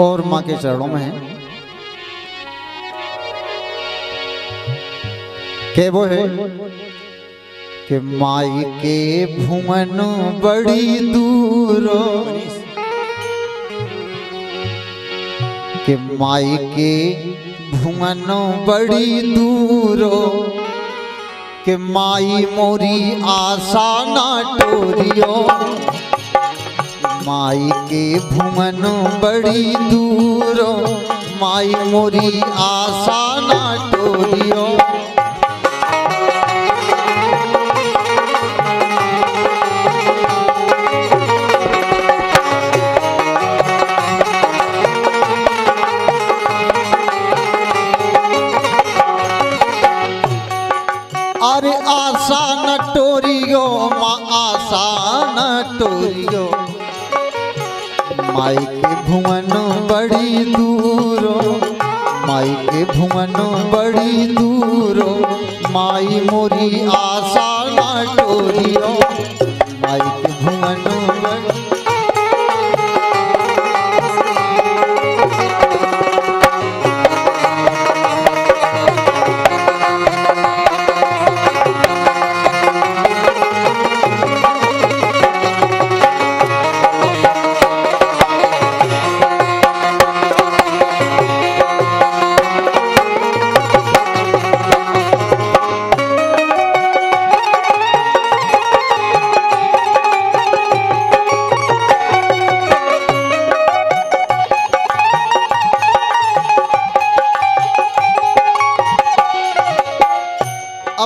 और माँ के चरणों में है। के वो है कि माई के भुवन बड़ी दूर। कि माई के भुवन बड़ी दूर। के माई मोरी आशा ना टोरियो। माई के भुवन बड़ी दूर माई मोरी आशा माई के भुवन बड़ी दूरो माई के भुवन बड़ी दूरो, माई मोरी आशा ना टोरियो माई के भुवन बड़ी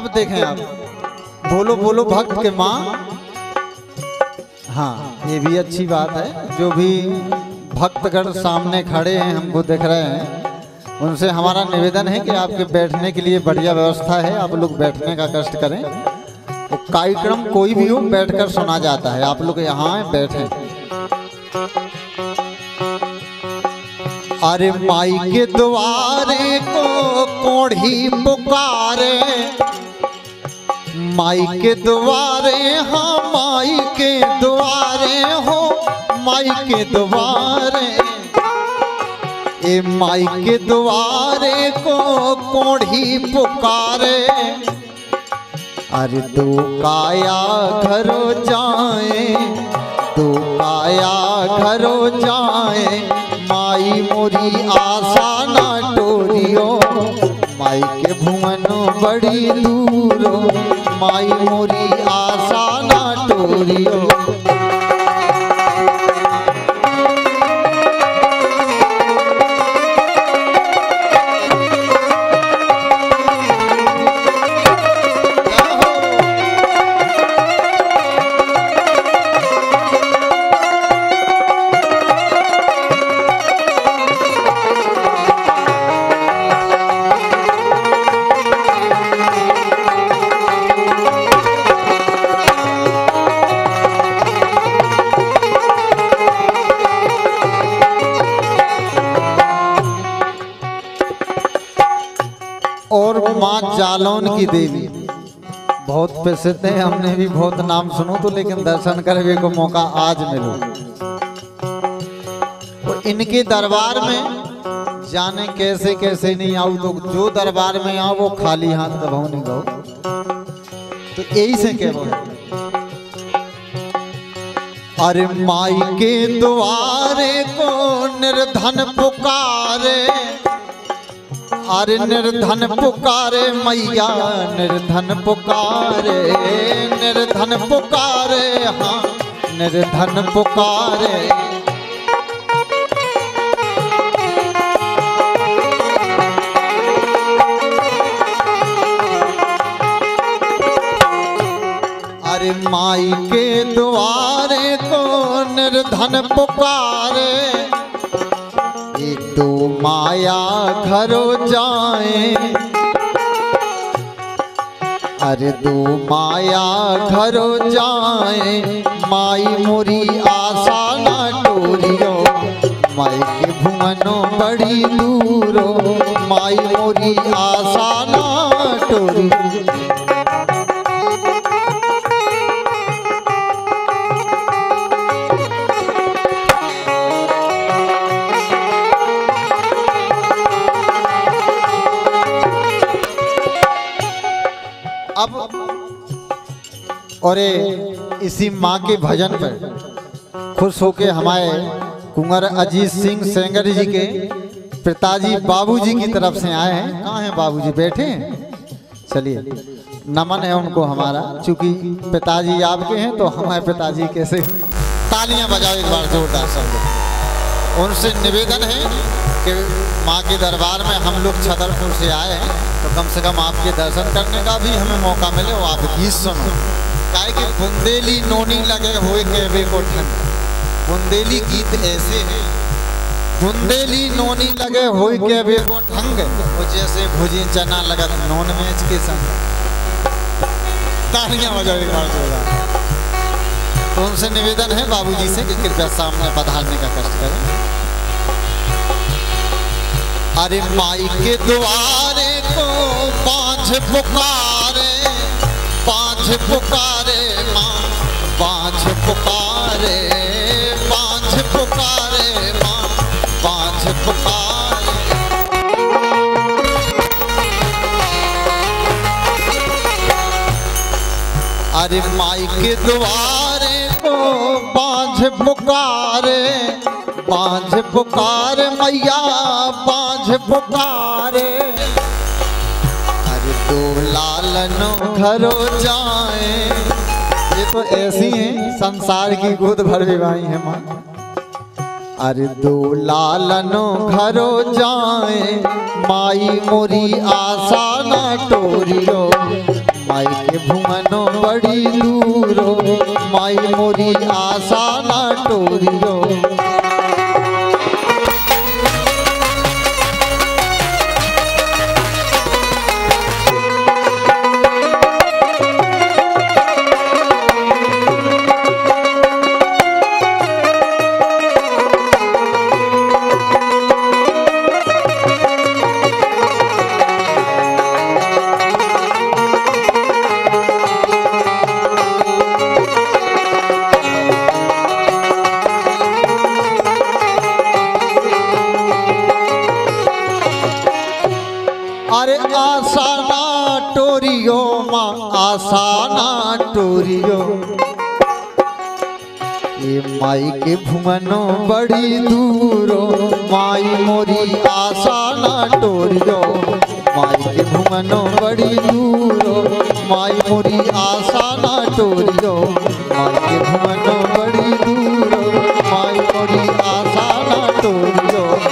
अब देखें आप। बोलो बोलो, भक्त के माँ। हाँ ये भी अच्छी बात है। जो भी भक्तगण सामने खड़े हैं, हमको देख रहे हैं, उनसे हमारा निवेदन है कि आपके बैठने के लिए बढ़िया व्यवस्था है। आप लोग बैठने का कष्ट करें। तो कार्यक्रम कोई भी हो, बैठकर सुना जाता है। आप लोग यहाँ बैठे। अरे माई के द्वारे को कोढ़ी पुकारे। माई के द्वारे हाँ माई के द्वारे हो, माई के द्वारे। ए माई के द्वारे को कोढ़ी पुकारे। अरे तू काया घरो जाए, तू काया घरो जाए, माई मोरी आशा ना टोरियो, माई के भुवन बड़ी दूरो माई मोरी आशा ना जालौन की देवी। बहुत प्रसिद्ध है हमने भी बहुत नाम सुनो तो लेकिन दर्शन करने को मौका आज मिलो। तो इनके दरबार में जाने कैसे कैसे नहीं आओ तो जो दरबार में आओ वो खाली हाथ कभाओ नहीं गो तो यही से कह अरे माई के द्वारे को निर्धन पुकारे अरे निर्धन पुकारे, मैया, निर्धन पुकारे निर्धन पुकारे हाँ निर्धन पुकारे। अरे माई के द्वारे को निर्धन पुकारे। माया घरों जाए। अरे दो माया घरों जाए। माई मोरी आशा ना टोरियो। माई के भुवनो बड़ी दूरो। माई मोरी आशा ना टोरियो। और इसी माँ के भजन पर खुश होके हमारे कुंवर अजीत सिंह सेंगर जी के पिताजी बाबूजी की तरफ़ से आए हैं। कहाँ हैं बाबूजी? बैठे हैं? चलिए, नमन है उनको हमारा। चूँकि पिताजी आपके हैं तो हमारे पिताजी कैसे तालियाँ बजाओ एक बार जोरदार सब उनसे निवेदन है कि माँ के दरबार में हम लोग छतरपुर से आए हैं तो कम से कम आपके दर्शन करने का भी हमें मौका मिले और आप गीत सुनो। काहे कि बुंदेली नोनी लगे हुए कहवे को ठंड बुंदेली गीत ऐसे हैं। बुंदेली नोनी लगे हुए कहवे को ठंग वो जैसे भुजी चना लगत नॉन वेज के संग। तालियाँ एक बार जोरदार तो उनसे निवेदन है बाबूजी से कि कृपया सामने पधारने का कष्ट करें। अरे माई के द्वारे को पाँच पुकारे पाँच पुकारे माँ पाँच पुकारे पाँच पुकारे माँ पाँच पुकारे। अरे माई के द्वारे को बांझ पुकारे, बांझ पुकार मैया, बांझ पुकारे। दो लालनो घरो जाए। ये तो ऐसी हैं, संसार की गोद भर विवाही है माँ। अरे दो लालनो घरो जाए। माई मोरी आशा ना टोरियो। माई के भुवनो बड़ी दूरो। माई मोरी आशा ना टोरियो। आसाना टोरियो, माँ आसाना टोरियो। ये माई के भुवनो बड़ी दूरो, माई मोरी आसाना टोरियो। माई के भुवनो बड़ी दूरो, माई मोरी आसाना टोरियो। माई के भुवनो बड़ी दूरो, माई मोरी आसाना टोरियो।